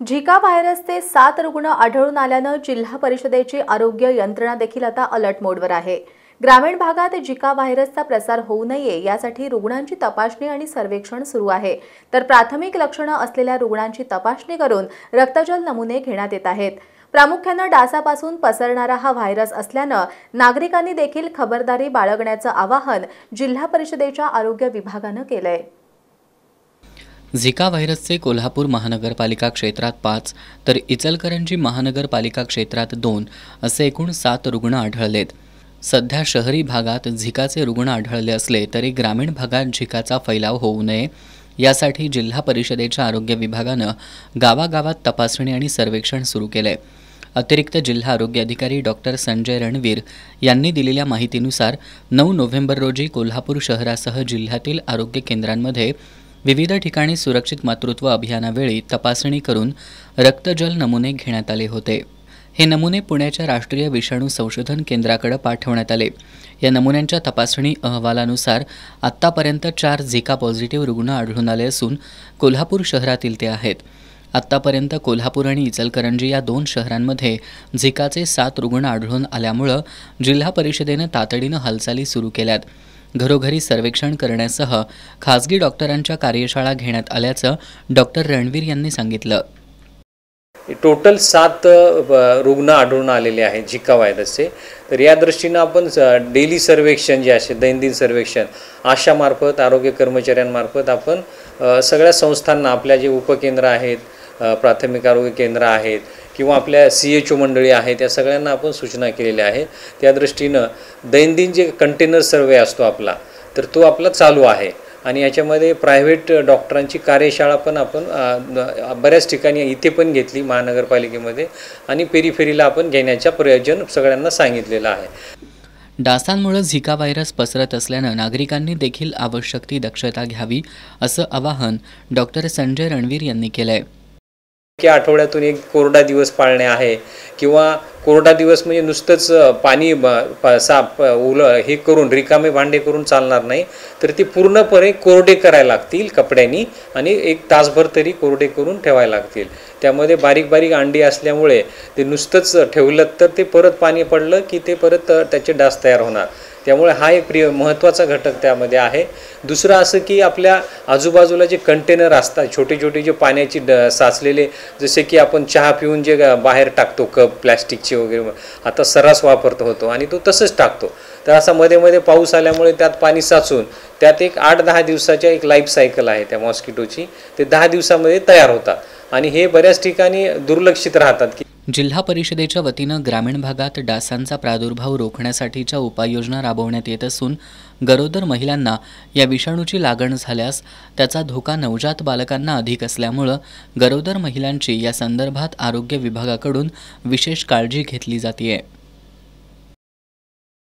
झिका व्हायरसचे सात रुग्ण आढळून आल्यानं जिल्हा परिषदेची आरोग्य यंत्रणा देखील आता अलर्ट मोडवर आहे. ग्रामीण भागात झिका व्हायरसचा प्रसार होऊ नये यासाठी रुग्णांची तपासणी आणि सर्वेक्षण सुरू आहे. तर प्राथमिक लक्षणं असलेल्या रुग्णांची तपासणी करून रक्तजल नमुने घेण्यात येत आहेत. प्रामुख्यानं डासापासून पसरणारा हा व्हायरस असल्यानं नागरिकांनी देखील खबरदारी बाळगण्याचं आवाहन जिल्हा परिषदेच्या आरोग्य विभागानं केलंय. झिका व्हायरसचे कोल्हापूर महानगरपालिका क्षेत्रात पाच तर इचलकरंजी महानगरपालिका क्षेत्रात दोन असे एकूण सात रुग्ण आढळलेत. सध्या शहरी भागात झिकाचे रुग्ण आढळले असले तरी ग्रामीण भागात झिकाचा फैलाव होऊ नये यासाठी जिल्हा परिषदेच्या आरोग्य विभागानं गावागावात तपासणी आणि सर्वेक्षण सुरू केलं. आहे अतिरिक्त जिल्हा आरोग्य अधिकारी डॉक्टर संजय रणवीर यांनी दिलेल्या माहितीनुसार नऊ नोव्हेंबर रोजी कोल्हापूर शहरासह जिल्ह्यातील आरोग्य केंद्रांमध्ये विविध ठिकाणी सुरक्षित मातृत्व अभियानावेळी तपासणी करून रक्तजल नमुने घेण्यात आले होते. हे नमुने पुण्याच्या राष्ट्रीय विषाणू संशोधन केंद्राकडे पाठवण्यात आले. या नमुन्यांच्या तपासणी अहवालानुसार आत्तापर्यंत चार झिका पॉझिटिव्ह रुग्ण आढळून आले असून कोल्हापूर शहरातील ते आहेत. आत्तापर्यंत कोल्हापूर आणि इचलकरंजी या दोन शहरांमध्ये झिकाचे सात रुग्ण आढळून आल्यामुळं जिल्हा परिषदेनं तातडीनं हालचाली सुरू केल्यात. घरोघरी सर्वेक्षण करण्यासह खासगी डॉक्टरांच्या कार्यशाळा घेण्यात आल्याचं डॉक्टर रणवीर यांनी सांगितलं. टोटल सात रुग्ण आढळून आलेले आहेत झिका व्हायरसचे. तर या दृष्टीनं आपण डेली सर्वेक्षण जे असे दैनंदिन सर्वेक्षण आशामार्फत आरोग्य कर्मचाऱ्यांमार्फत आपण सगळ्या संस्थांना आपल्या जे उपकेंद्र आहेत प्राथमिक आरोग्य केंद्र आहेत किंवा आपल्या सी एच ओ मंडळी आहेत या सगळ्यांना आपण सूचना केलेल्या आहे त्या दृष्टीनं दैनंदिन जे कंटेनर सर्वे असतो आपला तर तो आपला चालू आहे. आणि याच्यामध्ये प्रायव्हेट डॉक्टरांची कार्यशाळा पण आपण बऱ्याच ठिकाणी इथे पण घेतली महानगरपालिकेमध्ये आणि पेरीफेरीला आपण घेण्याच्या प्रयोजन सगळ्यांना सांगितलेलं आहे. डासांमुळे झिका व्हायरस पसरत असल्यानं नागरिकांनी देखील आवश्यक ती दक्षता घ्यावी असं आवाहन डॉक्टर संजय रणवीर यांनी केलं आहे की आठवड्यातून एक कोरडा दिवस पाळणे आहे किंवा कोरडा दिवस म्हणजे नुसतंच पाणी प- साप अ, उल हे करून रिकामे भांडे करून चालणार नाही. तर ती पूर्णपणे कोरडे करायला लागतील कपड्यांनी आणि एक तासभर तरी कोरडे करून ठेवायला लागतील. त्यामध्ये बारीक बारीक अंडी असल्यामुळे ते नुसतंच ठेवलं तर ते परत पाणी पडलं की ते परत त्याचे डास तयार होणार. त्यामुळे हा एक प्रिय महत्त्वाचा घटक त्यामध्ये आहे. दुसरं असं की आपल्या आजूबाजूला जे कंटेनर असतात छोटे छोटे जे पाण्याची ड साचलेले जसे की आपण चहा पिऊन जे बाहेर टाकतो कप प्लॅस्टिकचे वगैरे आता सर्रास वापरतो होतो आणि तो तसंच टाकतो. तर असा मध्ये मध्ये पाऊस आल्यामुळे त्यात पाणी साचून त्यात एक आठ दहा दिवसाच्या एक लाईफ सायकल आहे त्या मॉस्किटोची ते दहा दिवसामध्ये तयार होतात. आणि हे बऱ्याच ठिकाणी दुर्लक्षित राहतात की जिल्हा परिषदेच्या वतीनं ग्रामीण भागात डासांचा प्रादुर्भाव रोखण्यासाठीच्या उपाययोजना राबवण्यात येत असून गरोदर महिलांना या विषाणूची लागण झाल्यास त्याचा धोका नवजात बालकांना अधिक असल्यामुळं गरोदर महिलांची या संदर्भात आरोग्य विभागाकडून विशेष काळजी घेतली जाते